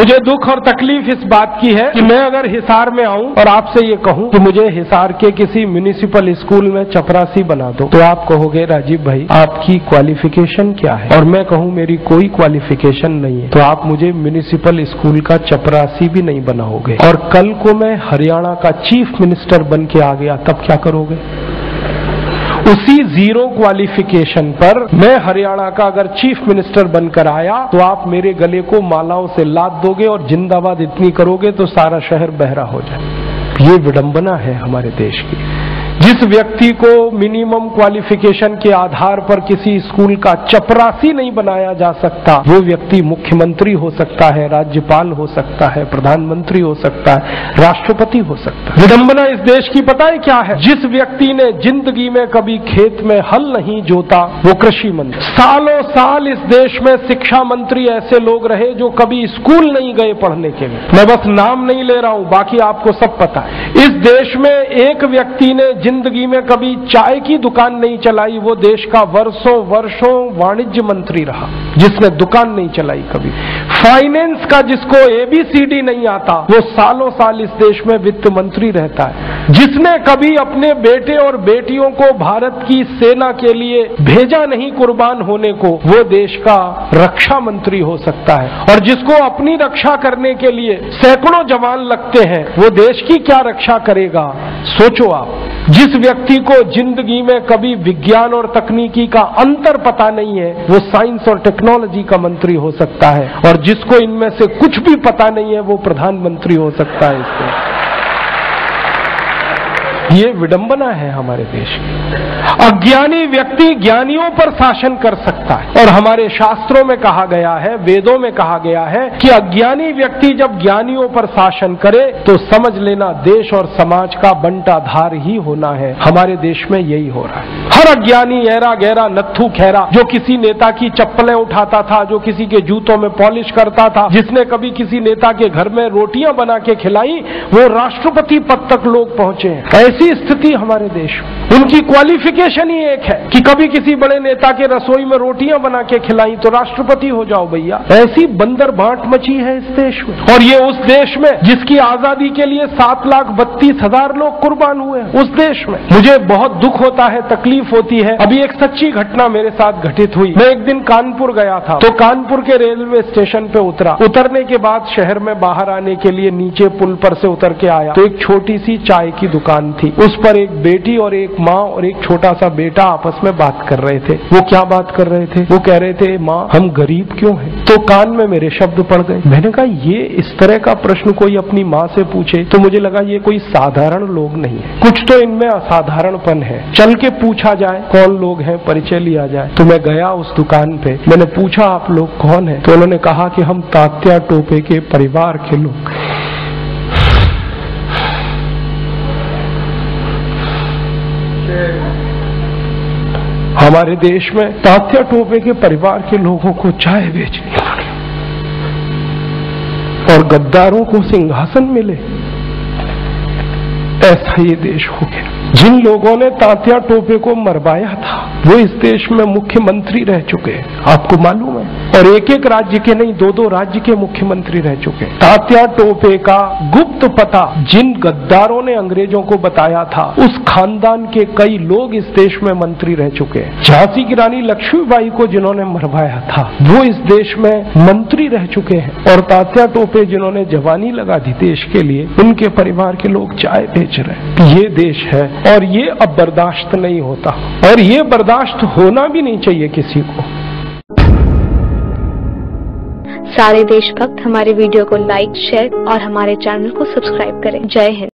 मुझे दुख और तकलीफ़ इस बात की है कि मैं अगर हिसार में आऊँ और आपसे ये कहूँ कि मुझे हिसार के किसी म्यूनिसिपल स्कूल में चपरासी बना दो तो आप कहोगे, राजीव भाई, आपकी क्वालिफिकेशन क्या है? और मैं कहूँ, मेरी कोई क्वालिफिकेशन नहीं है। तो आप मुझे म्यूनिसिपल स्कूल का चपरासी भी नहीं बनाओगे। और कल को मैं हरियाणा का चीफ मिनिस्टर बन के आ गया, तब क्या करोगे? उसी ज़ीरो क्वालिफिकेशन पर मैं हरियाणा का अगर चीफ मिनिस्टर बनकर आया तो आप मेरे गले को मालाओं से लाद दोगे और जिंदाबाद इतनी करोगे तो सारा शहर बहरा हो जाए। ये विडंबना है हमारे देश की। जिस व्यक्ति को मिनिमम क्वालिफिकेशन के आधार पर किसी स्कूल का चपरासी नहीं बनाया जा सकता, वो व्यक्ति मुख्यमंत्री हो सकता है, राज्यपाल हो सकता है, प्रधानमंत्री हो सकता है, राष्ट्रपति हो सकता है। विडंबना इस देश की पता है क्या है? जिस व्यक्ति ने ज़िंदगी में कभी खेत में हल नहीं जोता, वो कृषि मंत्री। सालों साल इस देश में शिक्षा मंत्री ऐसे लोग रहे जो कभी स्कूल नहीं गए पढ़ने के लिए। मैं बस नाम नहीं ले रहा हूँ, बाकी आपको सब पता है। इस देश में एक व्यक्ति ने ज़िंदगी में कभी चाय की दुकान नहीं चलाई, वो देश का वर्षों वर्षों वाणिज्य मंत्री रहा, जिसने दुकान नहीं चलाई कभी। फाइनेंस का जिसको एबीसीडी नहीं आता, वो सालों साल इस देश में वित्त मंत्री रहता है। जिसने कभी अपने बेटे और बेटियों को भारत की सेना के लिए भेजा नहीं कुर्बान होने को, वो देश का रक्षा मंत्री हो सकता है। और जिसको अपनी रक्षा करने के लिए सैकड़ों जवान लगते हैं, वो देश की क्या रक्षा करेगा, सोचो आप। जिस व्यक्ति को ज़िंदगी में कभी विज्ञान और तकनीकी का अंतर पता नहीं है, वो साइंस और टेक्नोलॉजी का मंत्री हो सकता है। और जिसको इनमें से कुछ भी पता नहीं है, वो प्रधानमंत्री हो सकता है इससे। ये विडंबना है हमारे देश की। अज्ञानी व्यक्ति ज्ञानियों पर शासन कर सकता है। और हमारे शास्त्रों में कहा गया है, वेदों में कहा गया है कि अज्ञानी व्यक्ति जब ज्ञानियों पर शासन करे तो समझ लेना देश और समाज का बंटाधार ही होना है। हमारे देश में यही हो रहा है। हर अज्ञानी ऐरा गहरा नत्थू खैरा, जो किसी नेता की चप्पलें उठाता था, जो किसी के जूतों में पॉलिश करता था, जिसने कभी किसी नेता के घर में रोटियाँ बना के खिलाई, वो राष्ट्रपति पद तक लोग पहुँचे। ऐसी स्थिति हमारे देश में। उनकी क्वालिफिकेशन ही एक है कि कभी किसी बड़े नेता के रसोई में रोटियाँ बना के खिलाई तो राष्ट्रपति हो जाओ भैया। ऐसी बंदर बांट मची है इस देश में। और ये उस देश में जिसकी आज़ादी के लिए सात लाख बत्तीस हज़ार लोग कुर्बान हुए उस देश में। मुझे बहुत दुख होता है, तकलीफ़ होती है। अभी एक सच्ची घटना मेरे साथ घटित हुई। मैं एक दिन कानपुर गया था तो कानपुर के रेलवे स्टेशन पे उतरा। उतरने के बाद शहर में बाहर आने के लिए नीचे पुल पर से उतर के आया। तो एक छोटी सी चाय की दुकान थी। उस पर एक बेटी और एक माँ और एक छोटा सा बेटा आपस में बात कर रहे थे। वो क्या बात कर रहे थे? वो कह रहे थे, माँ, हम गरीब क्यों हैं? तो कान में मेरे शब्द पड़ गए। मैंने कहा, ये इस तरह का प्रश्न कोई अपनी माँ से पूछे? तो मुझे लगा, ये कोई साधारण लोग नहीं है। कुछ तो इनमें असाधारणपन है। चल के पूछा जाए, कौन लोग हैं? परिचय लिया जाए। तो मैं गया उस दुकान पे। मैंने पूछा, आप लोग कौन है? तो उन्होंने कहा कि हम तात्या टोपे के परिवार के लोग हमारे देश में तात्या टोपे के परिवार के लोगों को चाय बेचनी पड़ी और गद्दारों को सिंहासन मिले। ऐसा ये देश हो गया। जिन लोगों ने तात्या टोपे को मरवाया था, वो इस देश में मुख्यमंत्री रह चुके आपको मालूम है और एक एक राज्य के नहीं दो दो राज्य के मुख्यमंत्री रह चुके तात्या टोपे का गुप्त पता जिन गद्दारों ने अंग्रेज़ों को बताया था, उस खानदान के कई लोग इस देश में मंत्री रह चुके हैं। झांसी की रानी लक्ष्मीबाई को जिन्होंने मरवाया था, वो इस देश में मंत्री रह चुके हैं। और तात्या टोपे जिन्होंने जवानी लगा दी देश के लिए, उनके परिवार के लोग चाय बेच रहे ये देश है और ये अब बर्दाश्त नहीं होता। और ये बर्दाश्त होना भी नहीं चाहिए किसी को। सारे देशभक्त हमारे वीडियो को लाइक शेयर और हमारे चैनल को सब्सक्राइब करें। जय हिंद।